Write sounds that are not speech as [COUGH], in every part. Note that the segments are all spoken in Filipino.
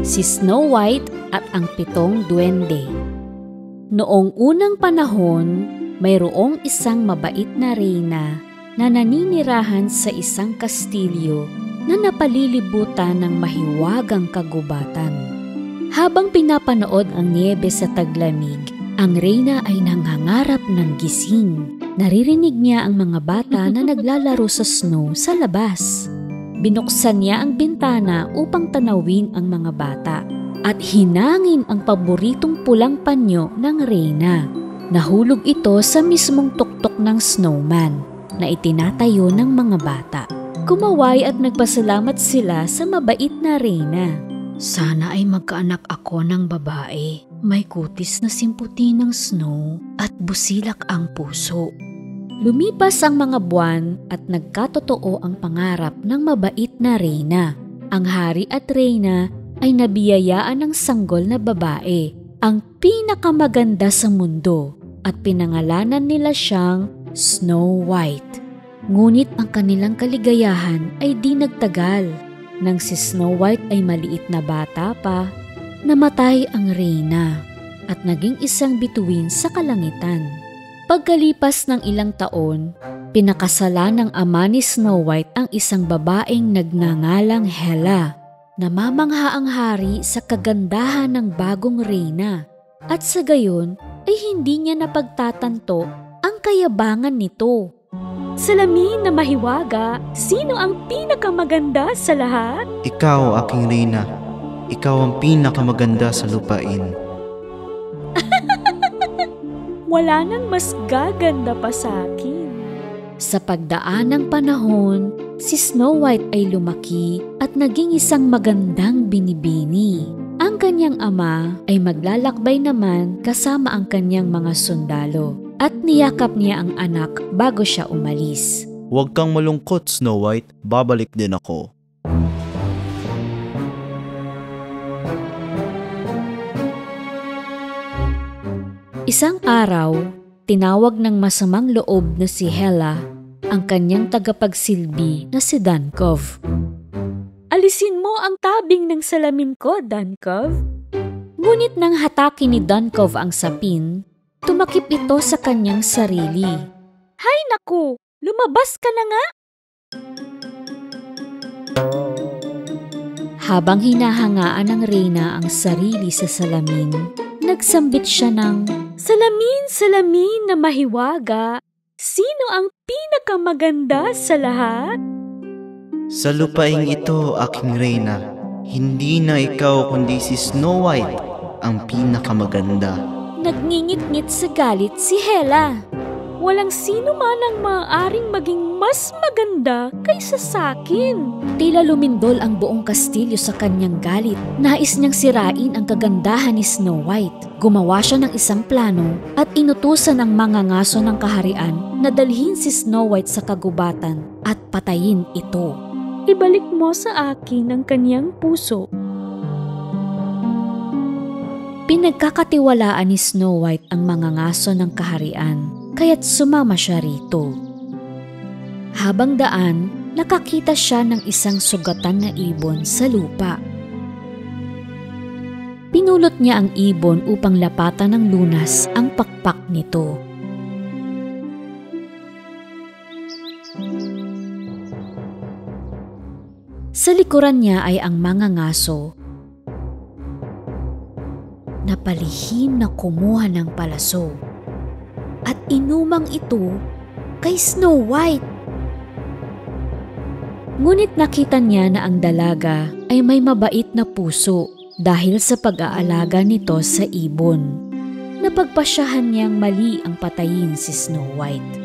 si Snow White at ang pitong duwende. Noong unang panahon, mayroong isang mabait na reyna na naninirahan sa isang kastilyo na napalilibutan ng mahiwagang kagubatan. Habang pinapanood ang niebe sa taglamig, ang reyna ay nangangarap ng gising. Naririnig niya ang mga bata na naglalaro sa snow sa labas. Binuksan niya ang bintana upang tanawin ang mga bata at hinangin ang paboritong pulang panyo ng reyna. Nahulog ito sa mismong tuktok ng snowman na itinatayo ng mga bata. Kumaway at nagpasalamat sila sa mabait na reyna. Sana ay magkaanak ako ng babae. May kutis na simputi ng snow at busilak ang puso. Lumipas ang mga buwan at nagkatotoo ang pangarap ng mabait na reyna. Ang hari at reyna ay nabiyayaan ng sanggol na babae, ang pinakamaganda sa mundo at pinangalanan nila siyang Snow White. Ngunit ang kanilang kaligayahan ay di nagtagal. Nang si Snow White ay maliit na bata pa, namatay ang reyna at naging isang bituin sa kalangitan. Pagkalipas ng ilang taon, pinakasala ng ama ni Snow White ang isang babaeng nagngangalang Hela Namamangha ang hari sa kagandahan ng bagong reyna at sa gayon ay hindi niya napagtatanto ang kayabangan nito. Salamin na mahiwaga, sino ang pinakamaganda sa lahat? Ikaw, aking reyna. Ikaw ang pinakamaganda sa lupain. Wala nang mas gaganda pa sa akin. Sa pagdaan ng panahon, si Snow White ay lumaki at naging isang magandang binibini. Ang kanyang ama ay maglalakbay naman kasama ang kanyang mga sundalo at niyakap niya ang anak bago siya umalis. Huwag kang malungkot, Snow White. Babalik din ako. Isang araw, tinawag ng masamang loob na si Hela ang kanyang tagapagsilbi na si Dankov. Alisin mo ang tabing ng salamin ko, Dankov. Ngunit nang hatakin ni Dankov ang sapin, tumakip ito sa kanyang sarili. Hay naku! Lumabas ka na nga! Habang hinahangaan ng reyna ang sarili sa salamin, nagsambit siya ng, Salamin, salamin na mahiwaga, sino ang pinakamaganda sa lahat? Sa lupaing ito, aking reyna, hindi na ikaw kundi si Snow White ang pinakamaganda. Nagngingit-ngit sa galit si Hela. Walang sino man ang maaaring maging mas maganda kaysa sa akin. Tila lumindol ang buong kastilyo sa kanyang galit. Nais niyang sirain ang kagandahan ni Snow White. Gumawa siya ng isang plano at inutusan ang mga ngaso ng kaharian na dalhin si Snow White sa kagubatan at patayin ito. Ibalik mo sa akin ang kanyang puso. Pinagkakatiwalaan ni Snow White ang mga ngaso ng kaharian kaya't sumama siya rito. Habang daan, nakakita siya ng isang sugatan na ibon sa lupa. Pinulot niya ang ibon upang lapatan ng lunas ang pakpak nito. Sa likuran niya ay ang mga ngaso na palihim na kumuha ng palaso at inumang ito kay Snow White. Ngunit nakita niya na ang dalaga ay may mabait na puso dahil sa pag-aalaga nito sa ibon. Napagpasyahan niyang mali ang patayin si Snow White.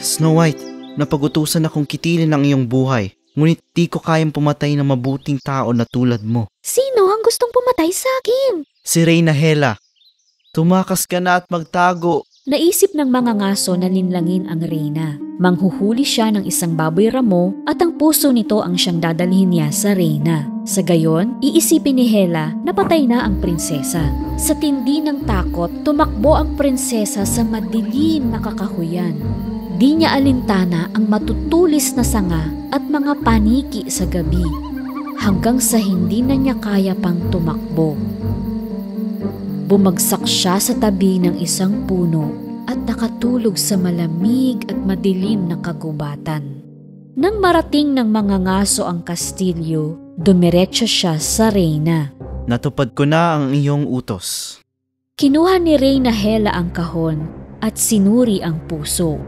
Snow White, napagutusan akong kitilin ang iyong buhay. Ngunit di ko kayang pumatay ng mabuting tao na tulad mo. Sino ang gustong pumatay sa akin? Si Reyna Hela. Tumakas ka na at magtago. Naisip ng mga ngaso na linlangin ang reyna. Manghuhuli siya ng isang baboy ramo at ang puso nito ang siyang dadalhin niya sa reyna. Sa gayon, iisipin ni Hela na patay na ang prinsesa. Sa tindi ng takot, tumakbo ang prinsesa sa madilim na kakahuyan. Di niya alintana ang matutulis na sanga at mga paniki sa gabi. hanggang sa hindi na niya kaya pang tumakbo. Bumagsak siya sa tabi ng isang puno at nakatulog sa malamig at madilim na kagubatan. Nang marating ng mga ngaso ang kastilyo, dumiretso siya sa reyna. Natupad ko na ang iyong utos. Kinuha ni Reyna Hela ang kahon at sinuri ang puso.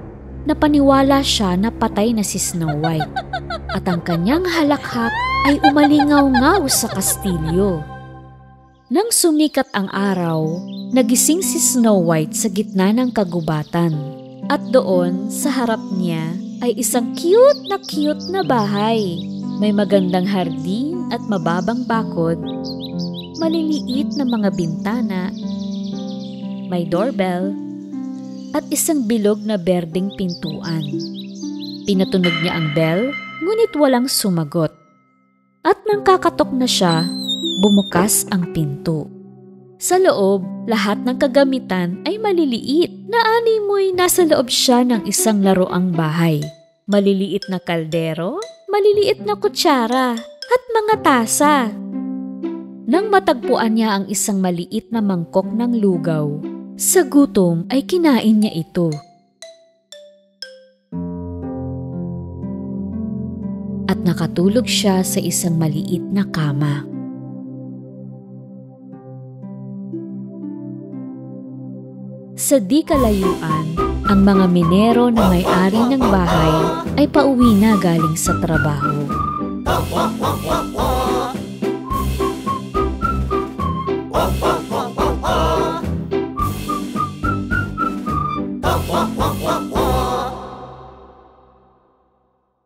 Napaniwala siya na patay na si Snow White at ang kanyang halakhak ay umalingaw-ngaw sa kastilyo. Nang sumikat ang araw, nagising si Snow White sa gitna ng kagubatan at doon sa harap niya ay isang cute na cute na bahay. May magandang hardin at mababang bakod, maliliit na mga bintana may doorbell, at isang bilog na berdeng pintuan. Pinatunog niya ang bell, ngunit walang sumagot. At nang kakatok na siya, bumukas ang pinto. Sa loob, lahat ng kagamitan ay maliliit na animoy nasa loob siya ng isang laroang bahay. Maliliit na kaldero, maliliit na kutsara, at mga tasa. Nang matagpuan niya ang isang maliit na mangkok ng lugaw, sa gutom ay kinain niya ito. At nakatulog siya sa isang maliit na kama. Sa di kalayuan, ang mga minero na may-ari ng bahay ay pauwi na galing sa trabaho.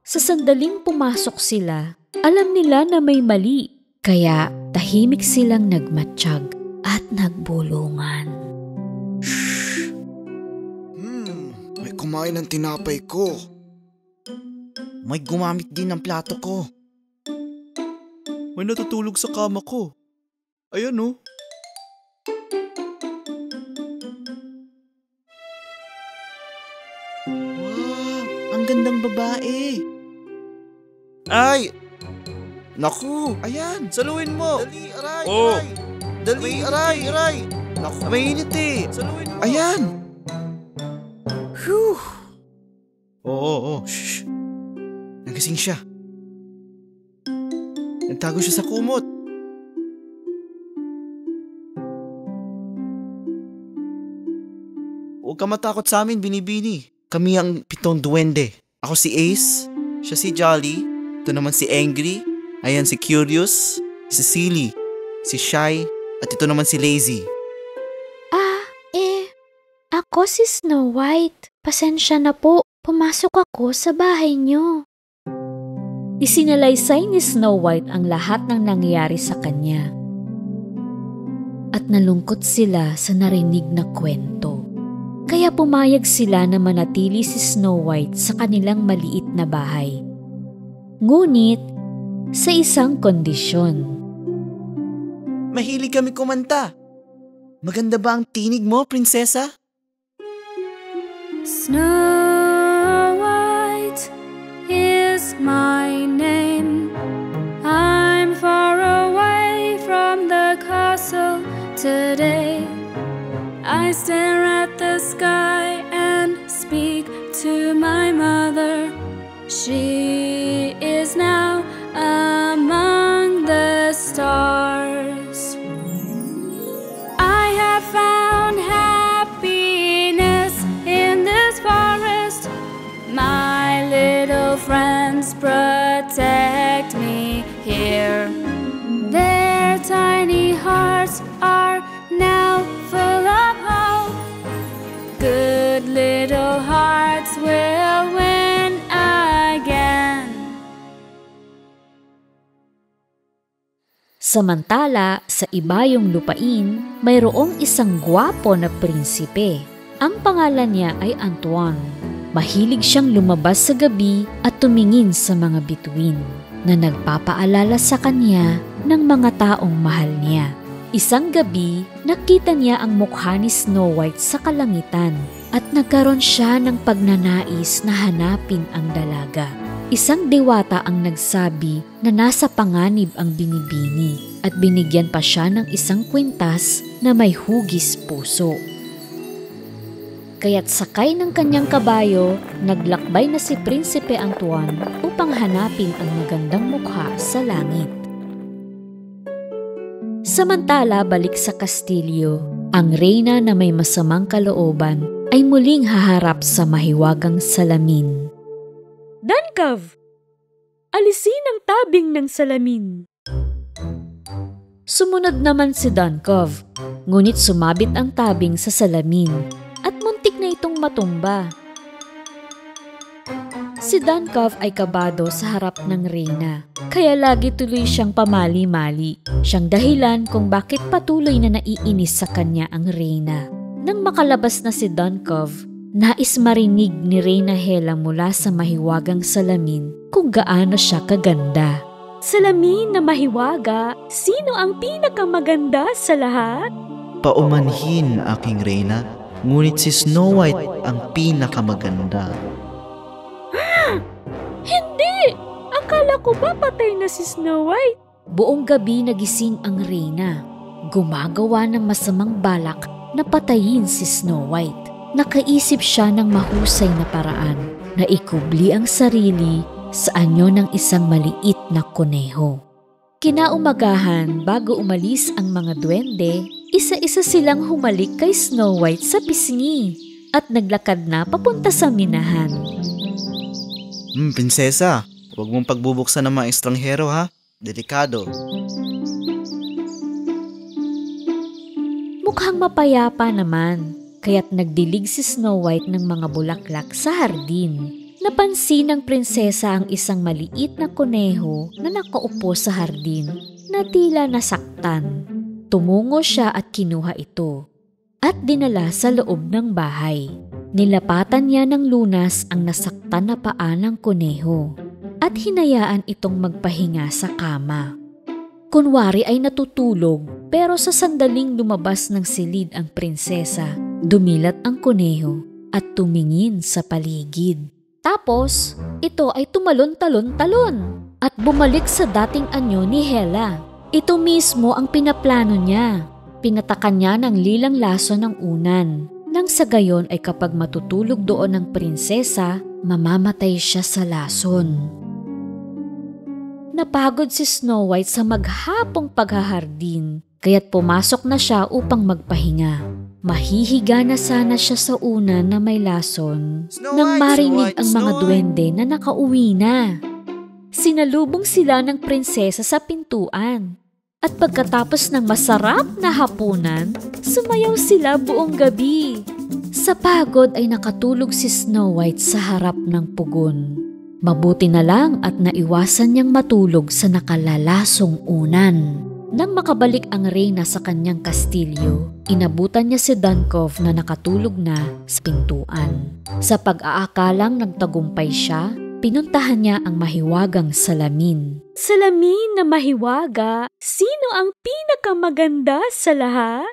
Sa sandaling pumasok sila, alam nila na may mali. Kaya tahimik silang nagmatsyag at nagbulungan. Kumain ng tinapay ko. May gumamit din ng plato ko. May natutulog sa kama ko. Ayan oh. Wow, ang gandang babae. Ay! Naku, ayan, saluin mo. Dali, aray, Oh. aray. Dali, aray, aray. Naku, mainit eh. Saluin mo. Ayan. Nagising siya. Nagtago siya sa kumot. Huwag ka matakot sa amin, Binibini. Kami ang pitong duwende. Ako si Ace, siya si Jolly, ito naman si Angry, ayan si Curious, si Silly, si Shy, at ito naman si Lazy. Ah, eh, ako si Snow White. Pasensya na po, pumasok ako sa bahay niyo. Isinalaysay ni Snow White ang lahat ng nangyari sa kanya. At nalungkot sila sa narinig na kwento. Kaya pumayag sila na manatili si Snow White sa kanilang maliit na bahay. Ngunit, sa isang kondisyon. Mahilig kami kumanta. Maganda ba ang tinig mo, prinsesa? Snow White is my today. I stare at the sky and speak to my mother. She is now among the stars. I have found happiness in this forest. My little friends protect me here. Samantala, sa ibayong lupain, mayroong isang gwapo na prinsipe. Ang pangalan niya ay Antoine. Mahilig siyang lumabas sa gabi at tumingin sa mga bituin na nagpapaalala sa kanya ng mga taong mahal niya. Isang gabi, nakita niya ang mukha ni Snow White sa kalangitan at nagkaroon siya ng pagnanais na hanapin ang dalaga. Isang diwata ang nagsabi na nasa panganib ang binibini at binigyan pa siya ng isang kwintas na may hugis puso. Kaya't sakay ng kanyang kabayo, naglakbay na si Prinsipe Antoine upang hanapin ang magandang mukha sa langit. Samantala balik sa kastilyo, ang reyna na may masamang kalooban ay muling haharap sa mahiwagang salamin. Dankav! Alisin ang tabing ng salamin. Sumunod naman si Dankov, ngunit sumabit ang tabing sa salamin at muntik na itong matumba. Si Dankov ay kabado sa harap ng reyna, kaya lagi tuloy siyang pamali-mali. Siyang dahilan kung bakit patuloy na naiinis sa kanya ang reyna. Nang makalabas na si Dankov, nais marinig ni Reyna Hela mula sa mahiwagang salamin kung gaano siya kaganda. Salamin na mahiwaga, sino ang pinakamaganda sa lahat? Paumanhin, aking reyna, ngunit si Snow White ang pinakamaganda. [GASPS] Hindi! Akala ko ba patay na si Snow White? Buong gabi nagising ang reyna. Gumagawa ng masamang balak na patayin si Snow White. Nakaisip siya ng mahusay na paraan na ikubli ang sarili sa anyo ng isang maliit na kuneho. Kinaumagahan bago umalis ang mga duwende, isa-isa silang humalik kay Snow White sa pisngi at naglakad na papunta sa minahan. Hmm, prinsesa, huwag mong pagbubuksan ng mga estranghero ha. Delikado. Mukhang mapayapa naman, kaya't nagdilig si Snow White ng mga bulaklak sa hardin. Napansin ng prinsesa ang isang maliit na kuneho na nakaupo sa hardin na tila nasaktan. Tumungo siya at kinuha ito at dinala sa loob ng bahay. Nilapatan niya ng lunas ang nasaktan na paa ng kuneho at hinayaan itong magpahinga sa kama. Kunwari ay natutulog pero sa sandaling lumabas ng silid ang prinsesa, dumilat ang kuneho at tumingin sa paligid. Tapos, ito ay tumalon-talon-talon at bumalik sa dating anyo ni Hela. Ito mismo ang pinaplano niya. Pinatakan niya ng lilang laso ng unan. Nang sa gayon ay kapag matutulog doon ng prinsesa, mamamatay siya sa lason. Napagod si Snow White sa maghapong paghahardin, kaya't pumasok na siya upang magpahinga. Mahihiga na sana siya sa una na may lason nang marinig ang mga duwende na nakauwi na. Sinalubong sila ng prinsesa sa pintuan. At pagkatapos ng masarap na hapunan, sumayaw sila buong gabi. Sa pagod ay nakatulog si Snow White sa harap ng pugon. Mabuti na lang at naiwasan niyang matulog sa nakalalasong unan. Nang makabalik ang reyna sa kanyang kastilyo, inabutan niya si Dunkov na nakatulog na sa pintuan. Sa pag-aakalang nagtagumpay siya, pinuntahan niya ang mahiwagang salamin. Salamin na mahiwaga, sino ang pinakamaganda sa lahat?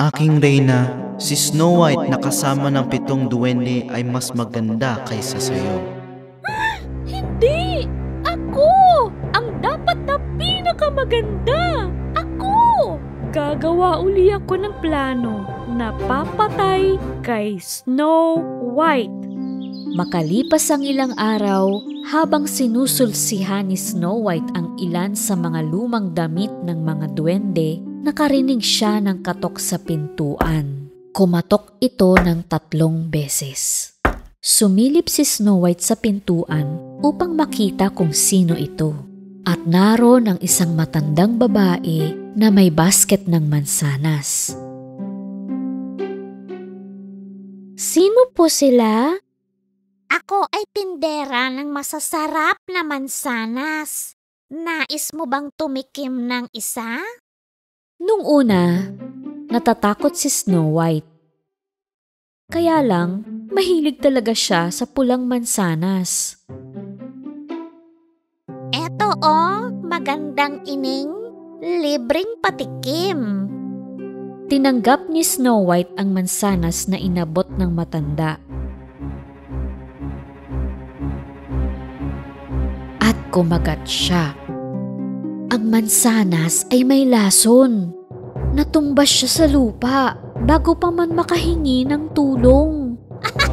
Aking reyna, si Snow White na kasama ng pitong duwende ay mas maganda kaysa sayo. Hindi! Pinakamaganda! Ako! Gagawa uli ako ng plano na papatay kay Snow White. Makalipas ang ilang araw, habang sinusulsihan ni Snow White ang ilan sa mga lumang damit ng mga duwende, nakarinig siya ng katok sa pintuan. Kumatok ito ng tatlong beses. Sumilip si Snow White sa pintuan upang makita kung sino ito. At naroon ang isang matandang babae na may basket ng mansanas. Sino po sila? Ako ay tindera ng masasarap na mansanas. Nais mo bang tumikim ng isa? Nung una, natatakot si Snow White. Kaya lang, mahilig talaga siya sa pulang mansanas. Eto oh, magandang ining, libreng patikim. Tinanggap ni Snow White ang mansanas na inabot ng matanda. At kumagat siya. Ang mansanas ay may lason. Natumbas siya sa lupa bago pa man makahingi ng tulong. [LAUGHS]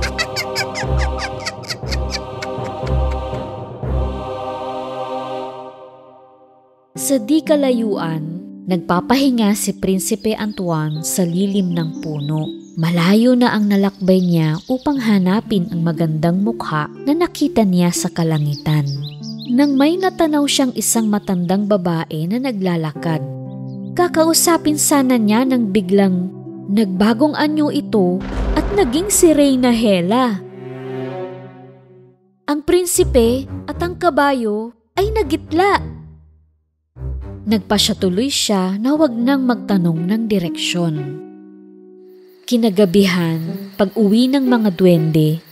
Sa di kalayuan, nagpapahinga si Prinsipe Antoine sa lilim ng puno. Malayo na ang nalakbay niya upang hanapin ang magandang mukha na nakita niya sa kalangitan. Nang may natanaw siyang isang matandang babae na naglalakad. Kakausapin sana niya nang biglang nagbagong anyo ito at naging si Reyna Hela. Ang prinsipe at ang kabayo ay nagitla. Nagpasya tuloy siya na wag nang magtanong ng direksyon. Kinagabihan, pag uwi ng mga duwende,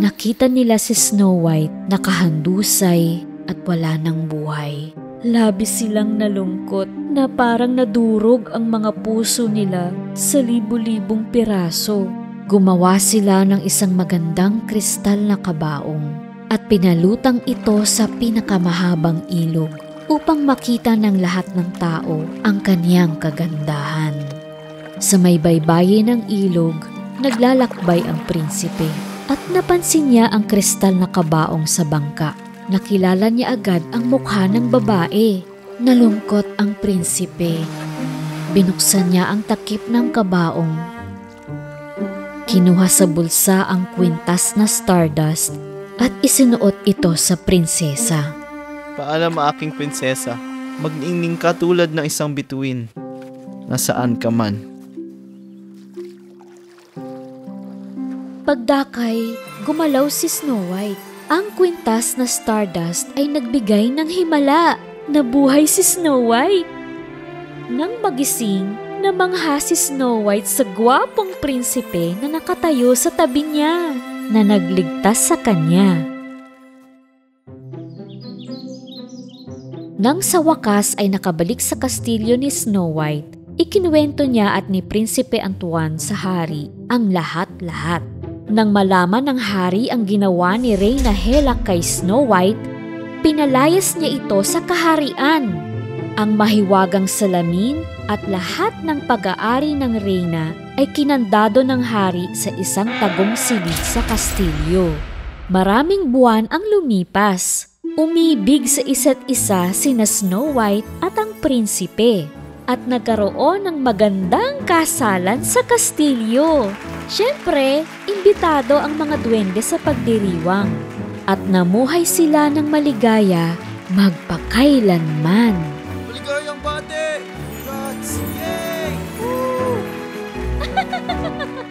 nakita nila si Snow White nakahandusay at wala ng buhay. Labis silang nalungkot na parang nadurog ang mga puso nila sa libu-libong piraso. Gumawa sila ng isang magandang kristal na kabaong at pinalutang ito sa pinakamahabang ilog upang makita ng lahat ng tao ang kaniyang kagandahan. Sa may baybayin ng ilog, naglalakbay ang prinsipe at napansin niya ang kristal na kabaong sa bangka. Nakilala niya agad ang mukha ng babae. Nalungkot ang prinsipe. Binuksan niya ang takip ng kabaong. Kinuha sa bulsa ang kwintas na stardust at isinuot ito sa prinsesa. Paalam aking prinsesa, magning ka tulad ng isang bituin. Nasaan ka man? Pagdakay, gumalaw si Snow White. Ang kwintas na stardust ay nagbigay ng himala. Nabuhay si Snow White. Nang magising, namangha si Snow White sa gwapong prinsipe na nakatayo sa tabi niya na nagligtas sa kanya. Nang sa wakas ay nakabalik sa kastilyo ni Snow White, ikinuwento niya at ni Prinsipe Antoine sa hari ang lahat-lahat. Nang malaman ng hari ang ginawa ni Reyna Hela kay Snow White, pinalayas niya ito sa kaharian. Ang mahiwagang salamin at lahat ng pag-aari ng Reyna ay kinandado ng hari sa isang tagong silid sa kastilyo. Maraming buwan ang lumipas. Umibig sa isa't isa sina Snow White at ang prinsipe at nagkaroon ng magandang kasalan sa kastilyo. Siyempre, imbitado ang mga duwende sa pagdiriwang at namuhay sila ng maligaya magpakailanman. Maligayang bate! Congrats! [LAUGHS] Yay!